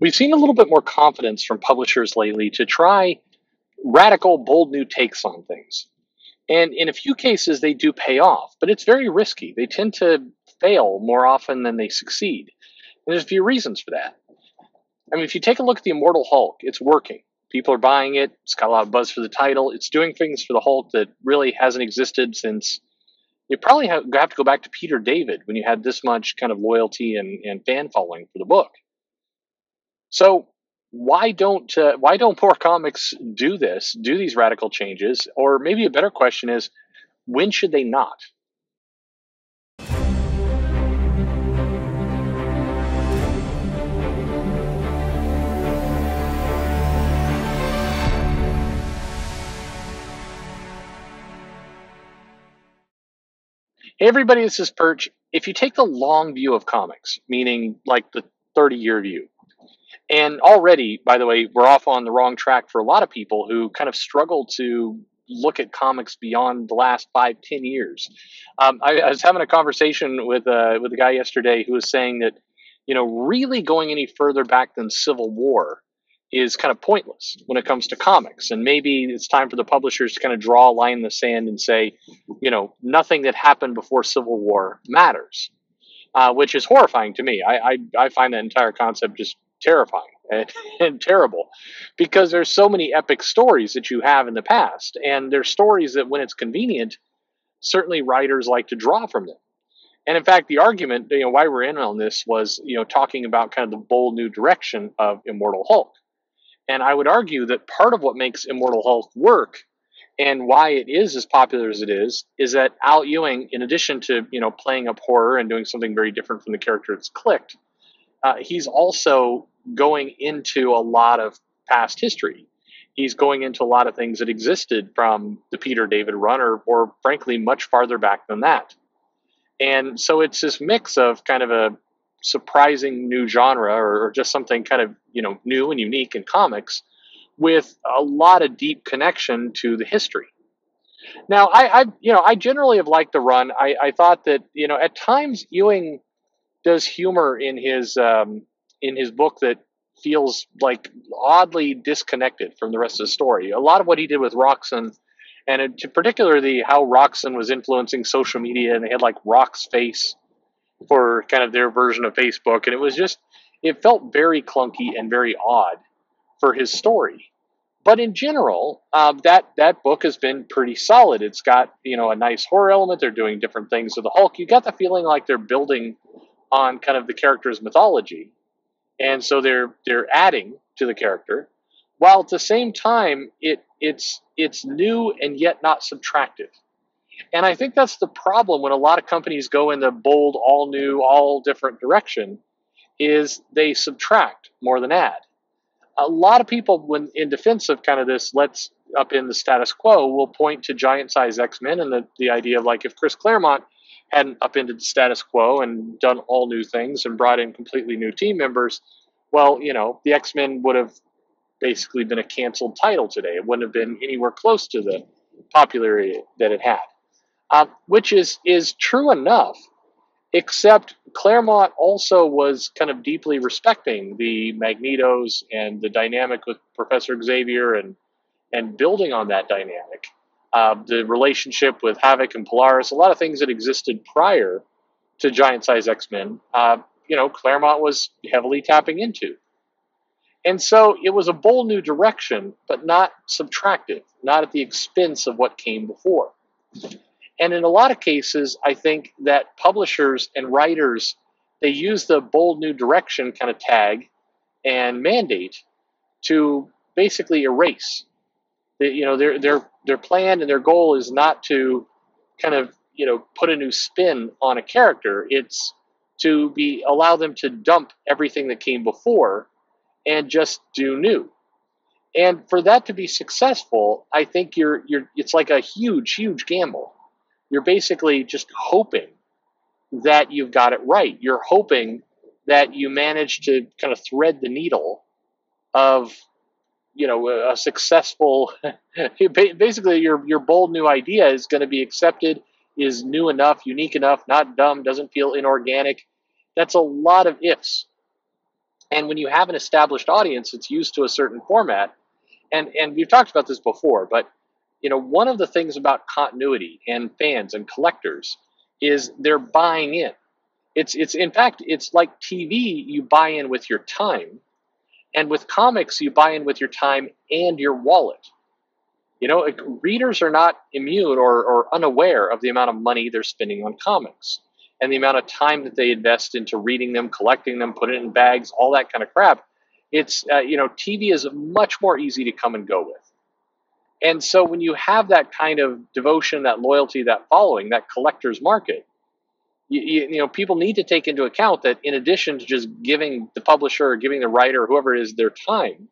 We've seen a little bit more confidence from publishers lately to try radical, bold new takes on things. And in a few cases, they do pay off, but it's very risky. They tend to fail more often than they succeed. And there's a few reasons for that. I mean, if you take a look at the Immortal Hulk, it's working. People are buying it. It's got a lot of buzz for the title. It's doing things for the Hulk that really hasn't existed since you probably have, to go back to Peter David when you had this much kind of loyalty and, and fan following for the book. So why don't uh, why don't more comics do this, do these radical changes? Or maybe a better question is, when should they not? Hey everybody, this is Perch. If you take the long view of comics, meaning like the 30 year view, and already, by the way, we're off on the wrong track for a lot of people who kind of struggle to look at comics beyond the last five, ten years. Um, I, I, was having a conversation with uh, with a guy yesterday who was saying that, you know, really going any further back than Civil War is kind of pointless when it comes to comics. And maybe it's time for the publishers to kind of draw a line in the sand and say, you know, nothing that happened before Civil War matters, uh, which is horrifying to me. I, I, I find that entire concept just terrifying and, and, terrible because there's so many epic stories that you have in the past and there's stories that when it's convenient certainly writers like to draw from them. And in fact the argument you know why we're in on this was you know talking about kind of the bold new direction of immortal hulk. And i would argue that part of what makes immortal hulk work and why it is as popular as it is is that al ewing in addition to you know playing up horror and doing something very different from the character it's clicked uh, he's also going into a lot of past history. He's going into a lot of things that existed from the Peter David run, or, frankly, much farther back than that. And so it's this mix of kind of a surprising new genre, or, or just something kind of you know new and unique in comics, with a lot of deep connection to the history. Now, I, I, you know, I generally have liked the run. I, I thought that, you know, at times Ewing does humor in his um, in his book that feels like oddly disconnected from the rest of the story. A lot of what he did with Roxxon, and particularly how Roxxon was influencing social media, and they had like Rock's face for kind of their version of Facebook, and it was just it felt very clunky and very odd for his story. But in general, uh, that that book has been pretty solid. It's got you know a nice horror element. They're doing different things with the Hulk. You got the feeling like they're building on kind of the character's mythology, and so they're they're adding to the character, while at the same time it it's it's new and yet not subtractive. And I think that's the problem when a lot of companies go in the bold, all new, all different direction, is they subtract more than add. A lot of people, when in defense of kind of this, let's up in the status quo, will point to giant size X Men and the, the idea of like if Chris Claremont hadn't upended the status quo and done all new things and brought in completely new team members, well, you know, the X Men would have basically been a canceled title today. It wouldn't have been anywhere close to the popularity that it had, um, which is is true enough. Except Claremont also was kind of deeply respecting the Magnetos and the dynamic with Professor Xavier and and building on that dynamic uh, the relationship with Havoc and Polaris, a lot of things that existed prior to Giant Size X Men, uh, you know, Claremont was heavily tapping into. And so it was a bold new direction, but not subtractive, not at the expense of what came before. And in a lot of cases, I think that publishers and writers they use the bold new direction kind of tag and mandate to basically erase you know, their their their plan and their goal is not to kind of you know put a new spin on a character. It's to be allow them to dump everything that came before and just do new. And for that to be successful, I think you're you're it's like a huge huge gamble. You're basically just hoping that you've got it right. You're hoping that you manage to kind of thread the needle of you know a successful basically your your bold new idea is going to be accepted is new enough unique enough not dumb doesn't feel inorganic that's a lot of ifs And when you have an established audience, it's used to a certain format. And and we've talked about this before, but you know, one of the things about continuity and fans and collectors is they're buying in. It's it's in fact it's like TV, you buy in with your time. And with comics, you buy in with your time and your wallet. You know, readers are not immune or, or unaware of the amount of money they're spending on comics and the amount of time that they invest into reading them, collecting them, putting it in bags, all that kind of crap. It's, uh, you know, TV is much more easy to come and go with. And so when you have that kind of devotion, that loyalty, that following, that collector's market, you, you, you, know, people need to take into account that in addition to just giving the publisher or giving the writer, whoever it is, their time,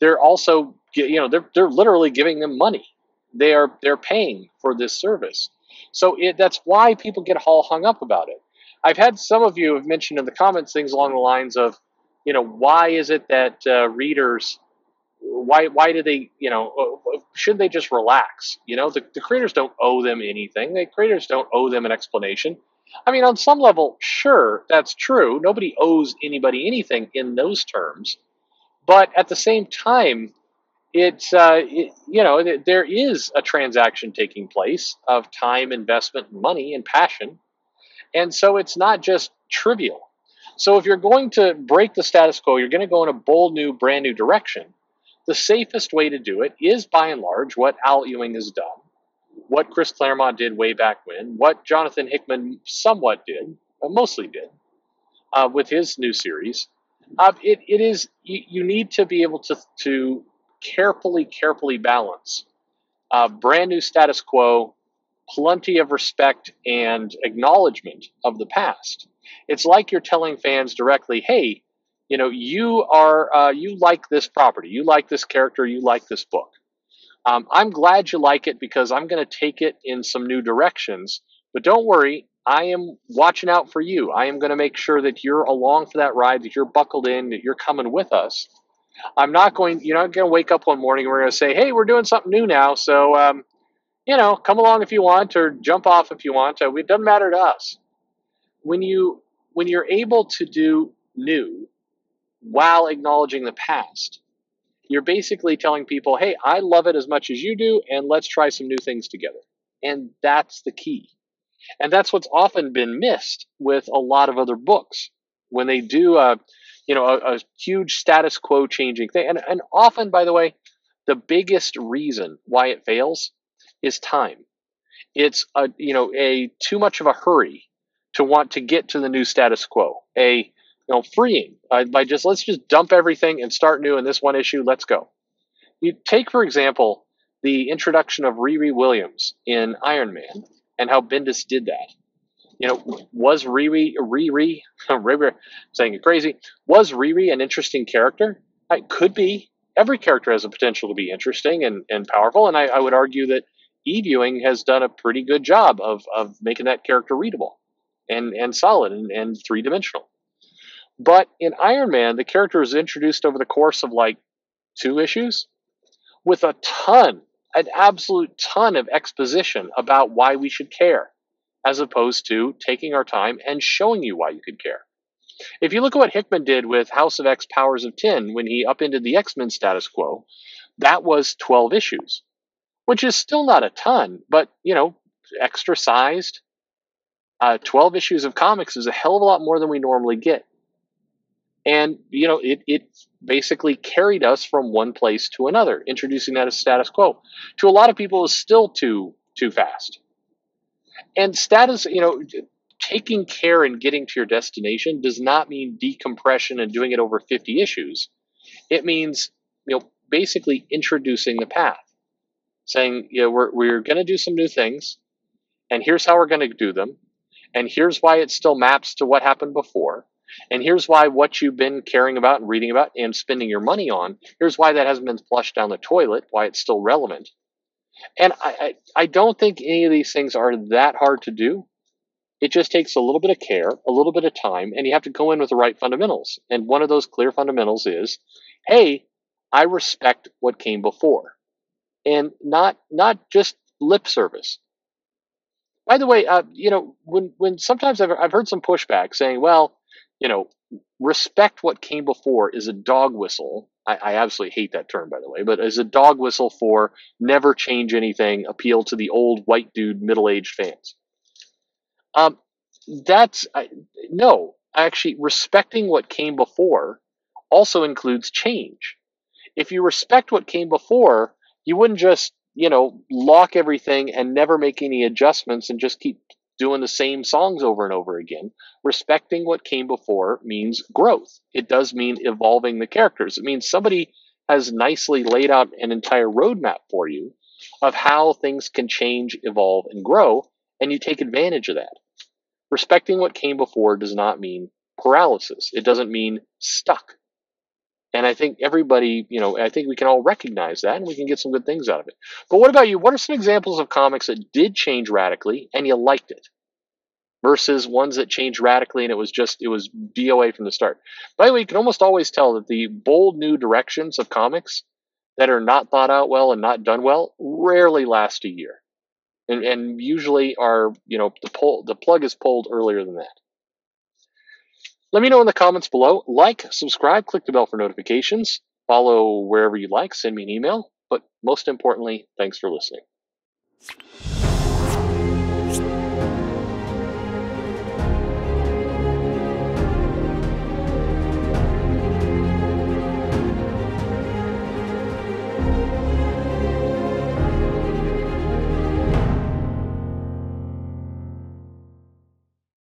they're also you know they're they're literally giving them money. They are they're paying for this service. So it, that's why people get all hung up about it. I've had some of you have mentioned in the comments things along the lines of, you know, why is it that uh, readers, why why do they, you know, uh, should they just relax? You know, the, the creators don't owe them anything. The creators don't owe them an explanation. I mean, on some level, sure, that's true. Nobody owes anybody anything in those terms. But at the same time, it's uh, it, you know there is a transaction taking place of time, investment, money, and passion, and so it's not just trivial. So if you're going to break the status quo, you're going to go in a bold new, brand new direction. The safest way to do it is, by and large, what Al Ewing has done, what Chris Claremont did way back when, what Jonathan Hickman somewhat did, mostly did, uh, with his new series, uh, it, it is you, you, need to be able to to carefully, carefully balance uh, brand new status quo, plenty of respect and acknowledgement of the past. It's like you're telling fans directly, "Hey, you know, you are uh, you like this property, you like this character, you like this book. Um, I'm glad you like it because I'm going to take it in some new directions. But don't worry, I am watching out for you. I am going to make sure that you're along for that ride, that you're buckled in, that you're coming with us. I'm not going, you're not going to wake up one morning and we're going to say, hey, we're doing something new now. So, um, you know, come along if you want or jump off if you want. it doesn't matter to us. When you when you're able to do new while acknowledging the past, you're basically telling people, hey, I love it as much as you do, and let's try some new things together. And that's the key. And that's what's often been missed with a lot of other books. When they do a, you know, a, a huge status quo changing thing. And, and often, by the way, the biggest reason why it fails is time. It's a, you know, a too much of a hurry to want to get to the new status quo. A, you know, freeing uh, by just let's just dump everything and start new in this one issue. Let's go. You take, for example, the introduction of Riri Williams in Iron Man and how Bendis did that. You know, was Riri Riri Riri saying it crazy? Was Riri an interesting character? It could be. Every character has a potential to be interesting and, and powerful, and I, I would argue that Eve Ewing has done a pretty good job of, of making that character readable and, and solid and, and three dimensional. But in Iron Man, the character was introduced over the course of like two issues with a ton an absolute ton of exposition about why we should care, as opposed to taking our time and showing you why you could care. If you look at what Hickman did with House of X Powers of X when he upended the X Men status quo, that was 12 issues, which is still not a ton, but, you know, extra sized. Uh, 12 issues of comics is a hell of a lot more than we normally get. And, you know, it, it basically carried us from one place to another, introducing that as status quo. To a lot of people, is still too, too fast. And status, you know, taking care and getting to your destination does not mean decompression and doing it over 50 issues. It means, you know, basically introducing the path, saying, you know, we're, we're going to do some new things, and here's how we're going to do them, and here's why it still maps to what happened before, and here's why what you've been caring about and reading about and spending your money on, here's why that hasn't been flushed down the toilet, why it's still relevant. And I, I, I don't think any of these things are that hard to do. It just takes a little bit of care, a little bit of time, and you have to go in with the right fundamentals. And one of those clear fundamentals is, hey, I respect what came before, and not not just lip service. By the way, uh, you know, when when sometimes I've I've heard some pushback saying, well, you know, respect what came before is a dog whistle. I, I absolutely hate that term, by the way, but is a dog whistle for never change anything, appeal to the old white dude, middle aged fans. Um, that's I, no, actually, respecting what came before also includes change. If you respect what came before, you wouldn't just, you know, lock everything and never make any adjustments and just keep doing the same songs over and over again. Respecting what came before means growth. It does mean evolving the characters. It means somebody has nicely laid out an entire roadmap for you of how things can change, evolve, and grow, and you take advantage of that. Respecting what came before does not mean paralysis. It doesn't mean stuck. And I think everybody, you know, I think we can all recognize that and we can get some good things out of it. But what about you? What are some examples of comics that did change radically and you liked it? Versus ones that changed radically and it was just, it was DOA from the start. By the way, you can almost always tell that the bold new directions of comics that are not thought out well and not done well rarely last a year. And, and usually are, you know, the, pull, the plug is pulled earlier than that. Let me know in the comments below. Like, subscribe, click the bell for notifications, follow wherever you like, send me an email. But most importantly, thanks for listening.